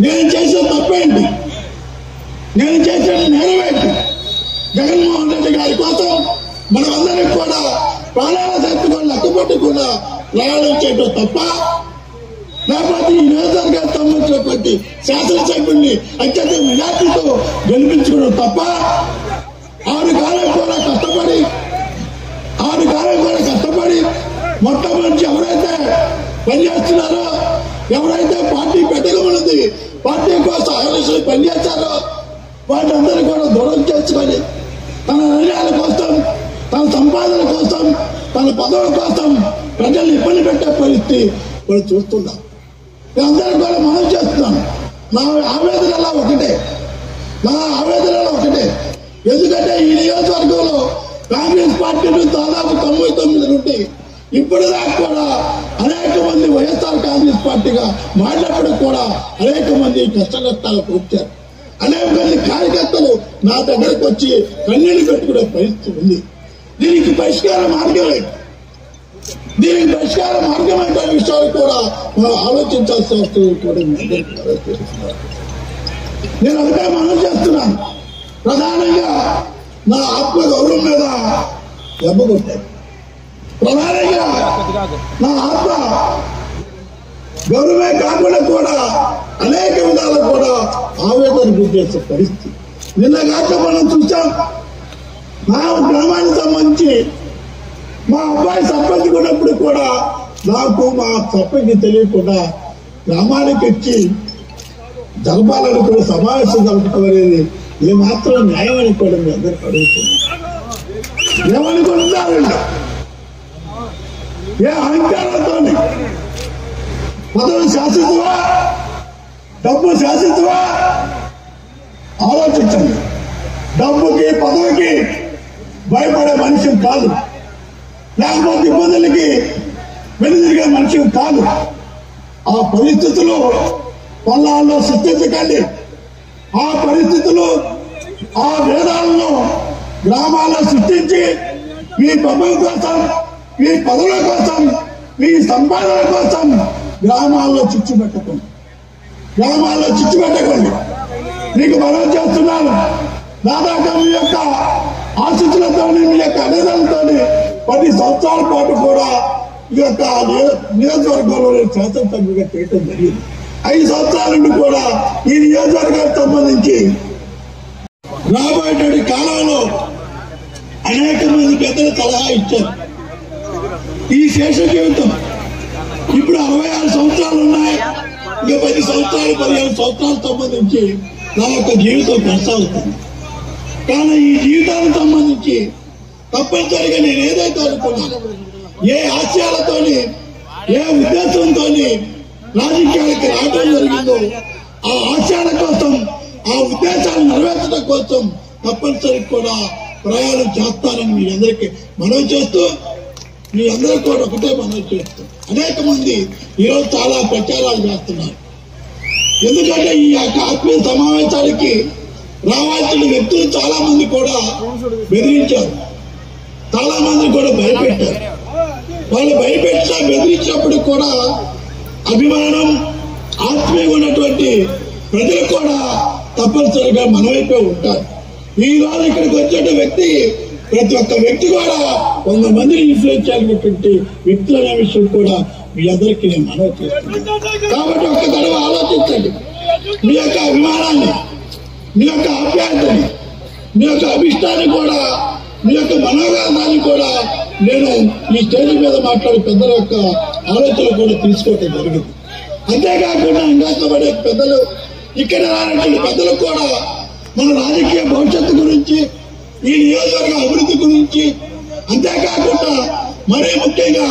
నేను చేసే తప్పేంటి? నేను చేసిన నేరమేంటి జగన్మోహన్ రెడ్డి గారి కోసం మనమందరం కూడా ప్రాణాల శక్తి కూడా లెక్క తప్ప లేకపోతే ఈ నియోజకవర్గానికి సంబంధించినటువంటి శాసనసభ్యుల్ని అత్యంత మెజార్టీతో గెలిపించుకోవడం తప్ప ఆరు కాలం కూడా కష్టపడి ఆరు కాలం కూడా కష్టపడి మొట్టమొదటి ఎవరైతే పనిచేస్తున్నారో ఎవరైతే పార్టీ పెట్టగలది పార్టీ కోసం ఆలోచన పనిచేస్తారో వాళ్ళందరూ కూడా దూరం చేసుకొని తన నిర్ణయాల కోసం తన సంపాదన కోసం తన పదవుల కోసం ప్రజల్ని ఇబ్బంది పెట్టే పరిస్థితి మనం చూస్తున్నాం. అందరూ కూడా మనం చేస్తున్నాం? నా ఆవేదనలా ఒకటే. నా ఆవేదనలో ఒకటే. ఎందుకంటే ఈ నియోజకవర్గంలో కాంగ్రెస్ పార్టీ నుంచి దాదాపు తొంభై తొమ్మిది నుండి ఇప్పుడు దాకా కూడా అనేక మంది వైఎస్ఆర్ కాంగ్రెస్ పార్టీగా మారినప్పుడు కూడా అనేక మంది కష్ట నష్టాలకు వచ్చారు అనేక మంది కార్యకర్తలు నా దగ్గరకు వచ్చి కన్నీళ్ళు పెట్టుకునే పరిస్థితి ఉంది. దీనికి పరిష్కార మార్గం లేదు. దీనికి పరిష్కార మార్గమైన విషయాలు కూడా మనం ఆలోచించాల్సి వస్తుంది కూడా నేను ఒకటే మనం చేస్తున్నాను. ప్రధానంగా నా ఆత్మ గౌరవం మీద దెబ్బకొట్టాను ప్రధానంగా నా ఆత్మ గౌరవమే కాకుండా కూడా అనేక విధాలు కూడా ఆవేదన గుర్తించే పరిస్థితి. నిన్న కాక మనం చూసాం నా గ్రామానికి సంబంధించి మా అబ్బాయి సంపాదించుకున్నప్పుడు ఉన్నప్పుడు కూడా నాకు మా తప్పకి తెలియకుండా గ్రామానికి వచ్చి జరపాలని కూడా సమావేశం జరపడం అనేది ఏమాత్రం న్యాయం అనుకోవడం కూడా మీ అందరికి అడుగుతుంది ఏమనుకుంటున్నారండి? ఏ అహంకారంతో పదవి శాసితువా డబ్బు శాసితువా ఆలోచించండి. డబ్బుకి పదవికి భయపడే మనిషి కాదు. లేకపోతే ఇబ్బందులకి వెనుదిరిగే మనిషి కాదు. ఆ పరిస్థితులు పొలాల్లో సృష్టించకండి ఆ పరిస్థితులు ఆ వేదాలను గ్రామాల్లో సృష్టించి మీ పదవి కోసం మీ పదవుల కోసం మీ సంపాదన కోసం గ్రామాల్లో చిచ్చు పెట్టకండి. గ్రామాల్లో చిచ్చు పెట్టకండి. మీకు మనం చేస్తున్నాను. దాదాపు యొక్క ఆశిస్తులతో మీ యొక్క అన్నదానంతో పది సంవత్సరాల పాటు కూడా ఈ యొక్క నియో- నియోజకవర్గంలో నేను శాసనసభ్యుగా చేయటం జరిగింది ఐదు సంవత్సరాల నుండి కూడా ఈ నియోజకవర్గానికి సంబంధించి రాబోయేటువంటి కాలంలో అనేక మంది పెద్దలు సలహా ఇచ్చారు ఈ శేష జీవితం ఇప్పుడు అరవై ఆరు సంవత్సరాలు ఉన్నాయి ఇంకా పది సంవత్సరాలు పదిహేను సంవత్సరాలకు సంబంధించి నా యొక్క జీవితం కొనసాగుతుంది కానీ ఈ జీవితానికి సంబంధించి తప్పనిసరిగా నేను ఏదైతే అనుకున్నాను ఏ ఆశయాలతోని ఏ ఉద్దేశంతో రాజకీయాలకి రావడం జరిగిందో ఆ ఆశయాల కోసం ఆ ఉద్దేశాలు నెరవేర్చడం కోసం తప్పనిసరి కూడా ప్రయాణం చేస్తానని మీ అందరికీ మనవి చేస్తూ మీ అందరూ కూడా ఒకటే మనవి చేస్తూ అనేక మంది ఈరోజు చాలా ప్రచారాలు చేస్తున్నారు. ఎందుకంటే ఈ యొక్క ఆత్మీయ సమావేశానికి రావాల్సిన వ్యక్తులు చాలా మంది కూడా బెదిరించారు. చాలా మంది కూడా భయపెట్టారు. వాళ్ళు భయపెట్టినా బెదిరించినప్పుడు కూడా అభిమానం ఆత్మీయ ఉన్నటువంటి ప్రజలు కూడా తప్పనిసరిగా మనవైపే ఉంటారు. ఈ రోజు ఇక్కడికి వచ్చే వ్యక్తి ప్రతి ఒక్క వ్యక్తి కూడా వంద మందిని ఇన్ఫ్లుయెన్స్ చేసినటువంటి వ్యక్తులు అనే విషయం కూడా మీ అందరికీ నేను మనవి చేస్తున్నాను. కాబట్టి ఒక్క తడవ ఆలోచించండి. మీ యొక్క అభిమానాన్ని మీ యొక్క ఆప్యాయతని మీ యొక్క అభిష్టాన్ని కూడా మీ యొక్క మనోవేదాన్ని కూడా నేను ఈ స్టేజ్ మీద మాట్లాడే పెద్దల యొక్క ఆలోచనలు కూడా తీసుకోవటం జరిగింది. అంతేకాకుండా ఇంకాపడే పెద్దలు ఇక్కడ రానటువంటి పెద్దలు కూడా మన రాజకీయ భవిష్యత్తు గురించి ఈ నియోజకవర్గ అభివృద్ధి గురించి అంతేకాకుండా మరీ ముఖ్యంగా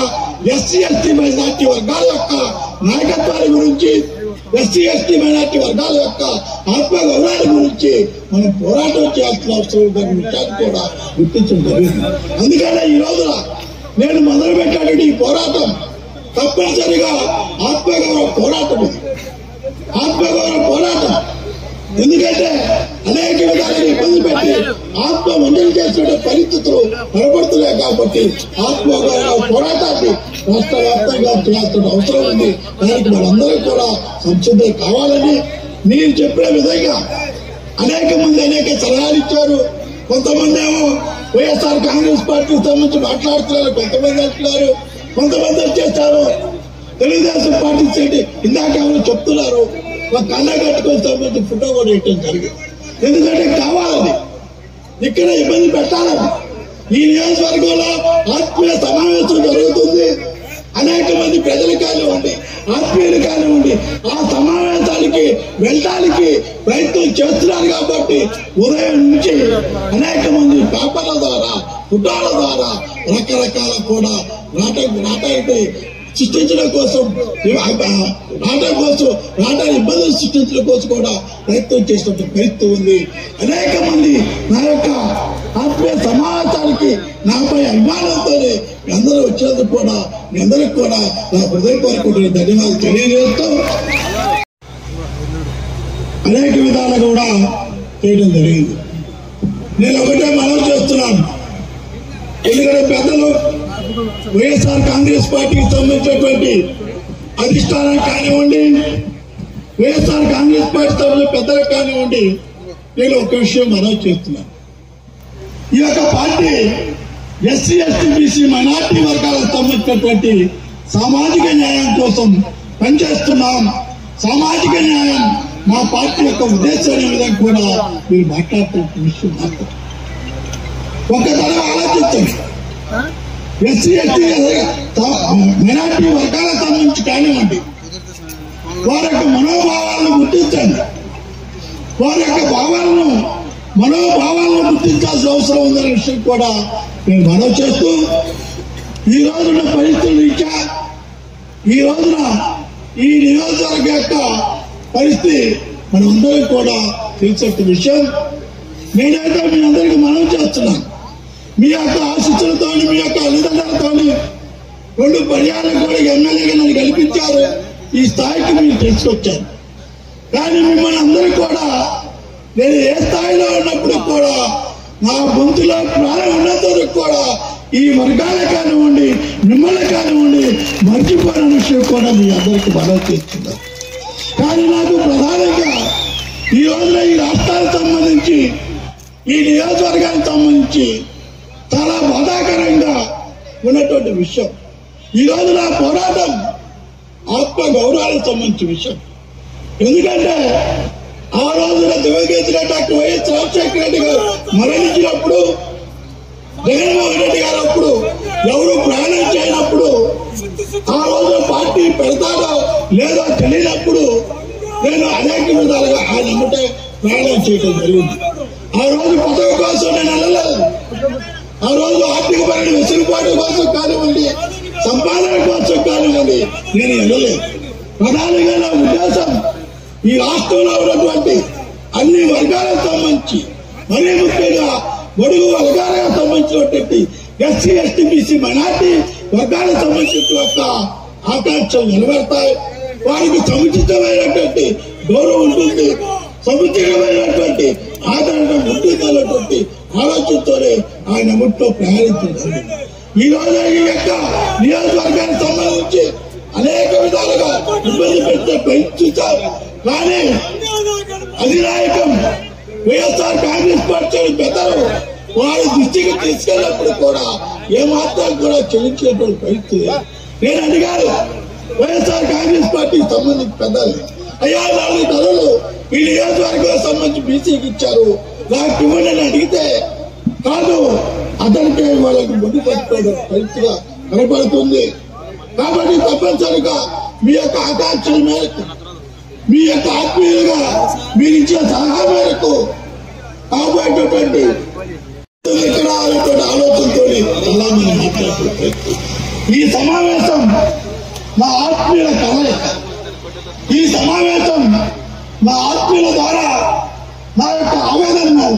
ఎస్సీ ఎస్టీ మైనార్టీ వర్గాల యొక్క నాయకత్వాల గురించి ఎస్సీ ఎస్టీ మైనార్టీ వర్గాల యొక్క ఆత్మగౌరవాల గురించి మనం పోరాటం చేయాల్సిన అవసరం దాని విషయాన్ని కూడా గుర్తించడం జరిగింది. అందుకనే ఈ రోజున నేను మొదలు పెట్టాడు ఈ పోరాటం తప్పనిసరిగా ఆత్మగౌరవ పోరాటం ఆత్మగౌరవ పోరాటం ఎందుకంటే అనేక విధాలుగా ఇబ్బంది పెట్టి ఆత్మ మండలి చేసిన పరిస్థితులు కనబడుతున్నాయి కాబట్టి ఆత్మగౌరవ పోరాటాన్ని రాష్ట్ర వ్యాప్తంగా చేయాల్సిన అవసరం ఉంది. దానికి మనందరం కూడా సంసిద్ధం కావాలని మీరు చెప్పిన విధంగా అనేక మంది అనేక సలహాలు ఇచ్చారు. కొంతమంది ఏమో వైఎస్ఆర్ కాంగ్రెస్ పార్టీకి సంబంధించి మాట్లాడుతున్నారు. కొంతమంది అంటున్నారు. కొంతమంది వచ్చేస్తారు తెలుగుదేశం పార్టీ ఇందాక చెప్తున్నారు. ఒక కళ్ళ కట్టుకొని సంబంధించి ఫోటో కూడా వేయటం జరిగింది ఎందుకంటే కావాలని ఇక్కడ ఇబ్బంది పెట్టాలని ఈ నియోజకవర్గంలో ఆత్మీయ సమావేశం జరుగుతుంది. అనేక మంది ప్రజలు కానివ్వండి ఆత్మీయులు కానివ్వండి ఆ సమావేశానికి వెళ్ళడానికి ప్రయత్నం చేస్తున్నారు కాబట్టి ఉదయం నుంచి అనేక మంది పేపర్ల ద్వారా ఫోటోల ద్వారా రకరకాల కూడా నాటక నాటక సృష్టించడం కోసం ఆట కోసం ఆట ఇబ్బందులు సృష్టించడం కోసం కూడా ప్రయత్నం చేసినట్టు ప్రయత్నం ఉంది. అనేక మంది నా యొక్క ఆత్మీయ సమాచారానికి నాపై అభిమానంతోనే మీ అందరూ వచ్చినందుకు కూడా మీ అందరికి కూడా నా హృదయపూర్వక ధన్యవాదాలు తెలియజేస్తూ అనేక విధాలు కూడా చేయడం జరిగింది. నేను ఒకటే మనం చేస్తున్నాను. ఎందుకంటే పెద్దలు వైఎస్ఆర్ కాంగ్రెస్ పార్టీకి సంబంధించినటువంటి అధిష్టానం కానివ్వండి వైఎస్ఆర్ కాంగ్రెస్ పార్టీ తరఫున పెద్దలకు కానివ్వండి నేను ఒక విషయం మనవి చేస్తున్నాను ఈ యొక్క party SC ST BC minority వర్గాలకు సంబంధించినటువంటి సామాజిక న్యాయం కోసం పనిచేస్తున్నాం. సామాజిక న్యాయం మా పార్టీ యొక్క ఉద్దేశం అనే విధంగా కూడా మీరు మాట్లాడుతున్న విషయం మాట్లాడుతున్నారు. ఒక ఆలోచించండి ఎస్సీ ఎస్టీ మైనార్టీ వర్గాలకు సంబంధించి కానివ్వండి. వారి యొక్క మనోభావాలను గుర్తించండి. వారి యొక్క భావాలను మనోభావాలను గుర్తించాల్సిన అవసరం ఉందనే విషయం కూడా నేను మనవి చేస్తూ ఈ రోజున పరిస్థితులు రీత్యా ఈ రోజున ఈ నియోజకవర్గ యొక్క పరిస్థితి మనందరికీ కూడా తెలిసే విషయం. నేనైతే మీ అందరికీ మనవి చేస్తున్నాను. మీ యొక్క ఆశిస్సులతో మీ యొక్క అల్లిదండ్రులతో రెండు పర్యాలకు కూడా ఎమ్మెల్యేగా నన్ను గెలిపించారు. ఈ స్థాయికి మీరు తీసుకొచ్చారు. కానీ మిమ్మల్ని అందరూ కూడా నేను ఏ స్థాయిలో ఉన్నప్పుడు కూడా నా గొంతులో ప్రాణం ఉన్నంతవరకు కూడా ఈ వర్గాల కానివ్వండి మిమ్మల్ని కానివ్వండి మర్చిపోయిన విషయం కూడా మీ అందరికీ మనం చేస్తున్నారు కానీ నాకు ప్రధానంగా ఈ రోజున ఈ రాష్ట్రానికి సంబంధించి ఈ నియోజకవర్గానికి సంబంధించి చాలా బాధాకరంగా ఉన్నటువంటి విషయం. ఈ రోజు నా పోరాటం ఆత్మ గౌరవానికి సంబంధించిన విషయం. ఎందుకంటే ఆ రోజున దివంగత డాక్టర్ వైఎస్ రాజశేఖర రెడ్డి గారు మరణించినప్పుడు జగన్మోహన్ రెడ్డి గారు అప్పుడు ఎవరు ప్రయాణం చేయనప్పుడు ఆ రోజు పార్టీ పెడతాడో లేదో తెలియనప్పుడు నేను అనేక విధాలుగా ఆయన అమ్మటే ప్రయాణం చేయడం జరిగింది. ఆ రోజు పదవి కోసం నేను వెళ్ళలేదు ఆ రోజు ఆర్థిక పరమైన వెసులుబాటు కోసం కానివ్వండి సంపాదన కోసం కానివ్వండి నేను వెళ్ళలేదు ప్రధానంగా నా ఉద్దేశం ఈ రాష్ట్రంలో ఉన్నటువంటి అన్ని వర్గాలకు సంబంధించి మరీ ముఖ్యంగా బడుగు వర్గాలకు సంబంధించినటువంటి ఎస్సీ ఎస్టీ బీసీ మైనార్టీ వర్గాలకు సంబంధించిన యొక్క ఆకాంక్షలు నిలబెడతాయి వారికి సముచితమైనటువంటి గౌరవం ఉంటుంది. సముచితమైనటువంటి ఆదరణ ఉంటుందన్నటువంటి ఆలోచనతోనే ఆయన ముట్లో ప్రయాణించారు ఈ రోజు ఈ యొక్క నియోజకవర్గానికి సంబంధించి అనేక విధాలుగా ఇబ్బంది పెట్టే పెంచుతారు కానీ అధినాయకం వైఎస్ఆర్ కాంగ్రెస్ పార్టీ పెద్దలు వారి దృష్టికి తీసుకెళ్ళినప్పుడు కూడా ఏమాత్రం కూడా చెల్లించినటువంటి పరిస్థితి నేను అడిగాను వైఎస్ఆర్ కాంగ్రెస్ పార్టీకి సంబంధించి పెద్దలు. అయ్యా నాలుగు ధరలు ఈ నియోజకవర్గం సంబంధించి బీసీకి ఇచ్చారు. నాకు ఇవ్వండి అని అడిగితే కాదు అతనికే వాళ్ళకి ముందు పట్టుకోవడం పరిస్థితిగా కనపడుతుంది. కాబట్టి తప్పనిసరిగా మీ యొక్క ఆకాంక్షల మేరకు మీ యొక్క ఆత్మీయులుగా మీరు ఇచ్చిన సలహా మేరకు కాబోయేటటువంటి ఇక్కడ ఆలోచనతో అలా నేను ఈ సమావేశం నా ఆత్మీయుల కలయిక. ఈ సమావేశం నా ఆత్మీయుల ద్వారా నా యొక్క ఆవేదనను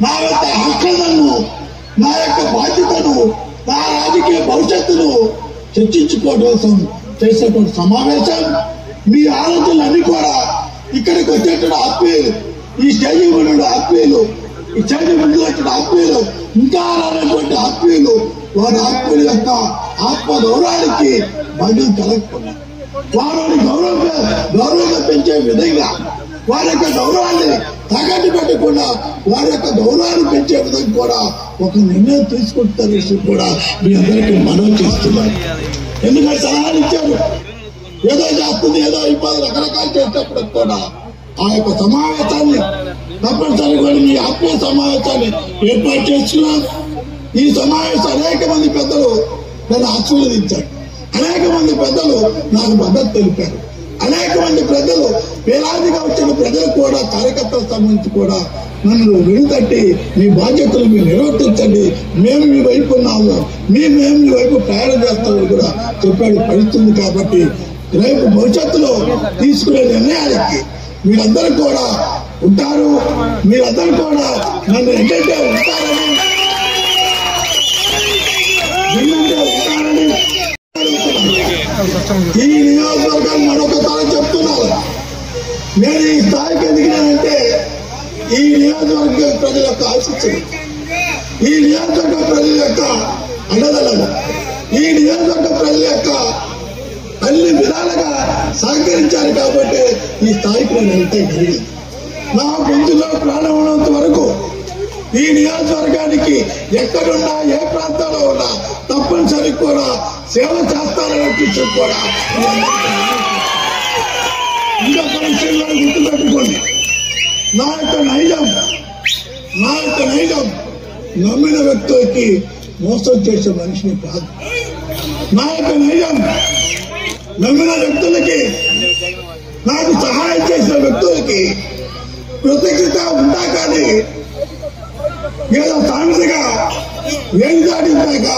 నా యొక్క హక్కులను నా యొక్క బాధ్యతను నా రాజకీయ భవిష్యత్తును చర్చించుకోవడం కోసం చేసేటువంటి సమావేశం. మీ ఆలోచనలన్నీ కూడా ఇక్కడికి వచ్చేటువంటి ఆత్మీయులు ఈ స్టేజీ ఉన్న ఆత్మీయులు ఈ స్టేజీ ముందు వచ్చిన ఆత్మీయులు ఇంకా రానటువంటి ఆత్మీయులు వారి ఆత్మీయుల యొక్క ఆత్మ గౌరవానికి భంగం కలగకుండా వారిని గౌరవ గౌరవంగా పెంచే విధంగా వారి యొక్క గౌరవాన్ని తగటి పెట్టకుండా వారి యొక్క గౌరవాన్ని పెంచే విధంగా కూడా ఒక నిర్ణయం తీసుకుంటున్న విషయం కూడా మీ అందరికీ మనం చేస్తున్నారు ఎందుకంటే సలహాలు ఇచ్చారు. ఏదో చేస్తుంది ఏదో ఇబ్బంది రకరకాలు చేసేటప్పుడు కూడా ఆ యొక్క సమావేశాన్ని తప్పనిసరిగా మీ ఆత్మీయ సమావేశాన్ని ఏర్పాటు చేస్తున్నాం ఈ సమావేశం అనేక మంది పెద్దలు నన్ను ఆశీర్వదించారు. అనేక మంది పెద్దలు నాకు మద్దతు తెలిపారు. అనేక మంది ప్రజలు వేలాదిగా వచ్చిన ప్రజలు కూడా కార్యకర్తల సంబంధించి కూడా నన్ను విడితట్టి మీ బాధ్యతలు మీరు నిర్వర్తించండి మేము మీ వైపు ఉన్నాము. మీ మేము మీ వైపు ప్రయాణం చేస్తామని కూడా చెప్పాడు పడుతుంది కాబట్టి రేపు భవిష్యత్తులో తీసుకునే నిర్ణయాలకి మీరందరూ కూడా ఉంటారు. మీరందరూ కూడా నన్ను ఏంటంటే ఉంటారని విన్నంటే ఉంటారని ఈ నియోజకవర్గం మరొకసారి చెప్తున్నాను నేను ఈ స్థాయికి ఎదిగినానంటే ఈ నియోజకవర్గ ప్రజల యొక్క ఆశిస్సులు ఈ నియోజకవర్గ ప్రజల యొక్క అండదలలు ఈ నియోజకవర్గ ప్రజల యొక్క అన్ని విధాలుగా సహకరించారు కాబట్టి ఈ స్థాయికి నేను వెళ్తే జరిగింది నా గొంతులో ప్రాణం ఉన్నంత వరకు ఈ నియోజకవర్గానికి ఎక్కడున్నా ఏ ప్రాంతంలో ఉన్నా తప్పనిసరి కూడా సేవ చేస్తారనే కూడా. ఇంకొక విషయం కూడా గుర్తుపెట్టుకోండి. నా యొక్క నైజం నా యొక్క నైజం నమ్మిన వ్యక్తులకి మోసం చేసే మనిషిని కాదు. నా యొక్క నైజం నమ్మిన వ్యక్తులకి నాకు సహాయం చేసిన వ్యక్తులకి కృతజ్ఞత ఉందా కానీ ఏదో సామెతగా ఏడు దాటిందాక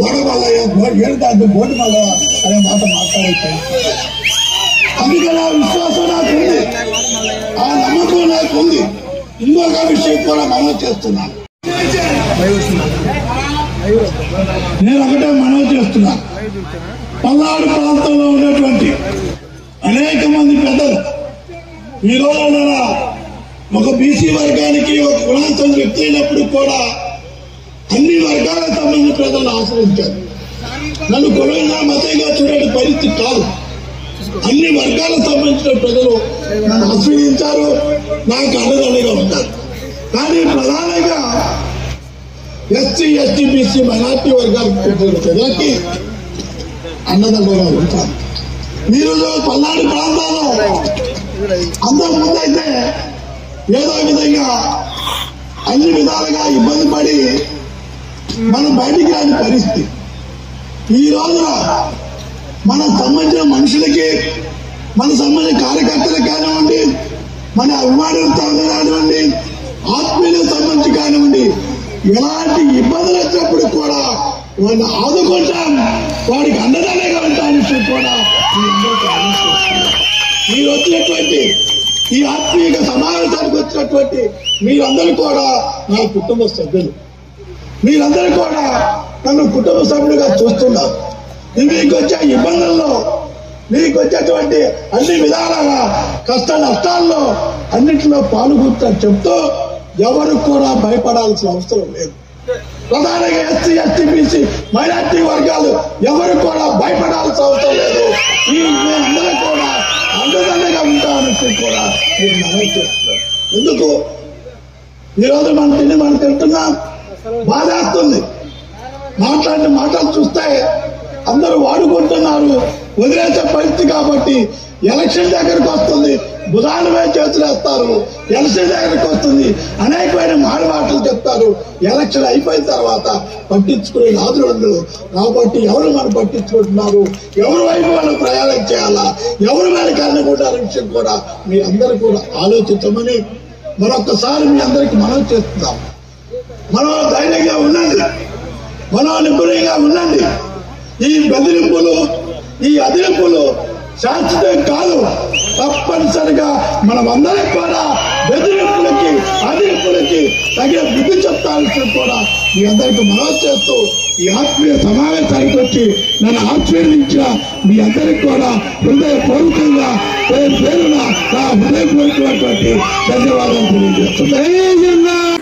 వడమల్లయ్య ఏడు దాటి బోటి మల్లయ్య అనే మాట మాట్లాడుతుంది అందుకే నా విశ్వాసం నాకు ఉంది. ఆ నమ్మకం నాకు ఉంది. ఇంకొక విషయం కూడా మనం చేస్తున్నాను నేను ఒకటే మనవి చేస్తున్నాను పల్నాడు ప్రాంతంలో ఉన్నటువంటి అనేక మంది పెద్దలు ఈ రోజున ఒక బీసీ వర్గానికి ఒక గుణాంతం వ్యక్తి అయినప్పుడు కూడా అన్ని వర్గాల సంబంధించిన ప్రజలను ఆశ్రయించారు. నన్ను కులంగా మతంగా చూడే పరిస్థితి కాదు. అన్ని వర్గాలకు సంబంధించిన ప్రజలు నన్ను ఆశ్రయించారు. నాకు అన్నదండగా ఉంటారు. కానీ ప్రధానంగా ఎస్సీ ఎస్టీ బీసీ మైనార్టీ వర్గాలకు ప్రజలకి అన్నదండగా ఉంటారు. మీరు పల్నాడు ప్రాంతాల్లో అంతకు ముందైతే ఏదో విధంగా అన్ని విధాలుగా ఇబ్బంది పడి మనం బయటికి రాని పరిస్థితి. ఈ రోజున మనకు సంబంధించిన మనుషులకి మన సంబంధించిన కార్యకర్తలకు కానివ్వండి మన అభిమానులతో కానివ్వండి ఆత్మీయులకు సంబంధించి కానివ్వండి ఎలాంటి ఇబ్బందులు వచ్చినప్పుడు కూడా వాడిని ఆదుకుంటాం వాడికి అండదండగా ఉంటామని కూడా మీరు వచ్చినటువంటి ఈ ఆత్మీయ సమావేశానికి వచ్చినటువంటి మీరందరూ కూడా నా కుటుంబ సభ్యులు. మీరందరూ కూడా నన్ను కుటుంబ సభ్యులుగా చూస్తున్నారు. మీకు వచ్చే ఇబ్బందుల్లో మీకు వచ్చేటువంటి అన్ని విధాలుగా కష్ట నష్టాల్లో అన్నింటిలో పాల్గొంటారు చెప్తూ ఎవరు కూడా భయపడాల్సిన అవసరం లేదు. ప్రధానంగా ఎస్సీ ఎస్టీ బీసీ మైనార్టీ వర్గాలు ఎవరు కూడా భయపడాల్సిన అవసరం లేదు. ఈ అందరూ కూడా అండదండగా ఉంటామని కూడా మీరు మనం చేస్తున్నారు ఎందుకు? ఈరోజు మనం తిని మనం తింటున్నాం. బాధేస్తుంది. మాట్లాడిన మాటలు చూస్తే అందరూ వాడుకుంటున్నారు. వదిలేసే పరిస్థితి కాబట్టి ఎలక్షన్ దగ్గరకు వస్తుంది. బుధానమే చేతులేస్తారు ఎలక్షన్ దగ్గరకు వస్తుంది. అనేకమైన మాడి మాటలు చెప్తారు. ఎలక్షన్ అయిపోయిన తర్వాత పట్టించుకునే నాదులు కాబట్టి ఎవరు మనం పట్టించుకుంటున్నారు? ఎవరి వైపు మనం ప్రయాణం చేయాలా? ఎవరి మీద కనుకుంటారు విషయం కూడా మీ అందరూ కూడా ఆలోచించమని మరొకసారి మీ అందరికి మనం చేస్తున్నాం. మనం ధైర్యంగా ఉండండి. మనం నిపుణంగా ఉండండి. ఈ బెదిరింపులు ఈ అదిరింపులు శాశ్వతం కాదు. తప్పనిసరిగా మనం అందరం కూడా బెదిరింపులకి అదిరింపులకి తగిన బుద్ధి చెప్తాల్సిన కూడా మీ అందరికి మనవి చేస్తూ ఈ ఆత్మీయ సమావేశానికి వచ్చి నన్ను ఆశీర్వదించిన మీ అందరికి కూడా హృదయపూర్వకంగా పేరు పేరున నా హృదయపూర్వకమైనటువంటి ధన్యవాదాలు తెలియజేస్తున్నాను.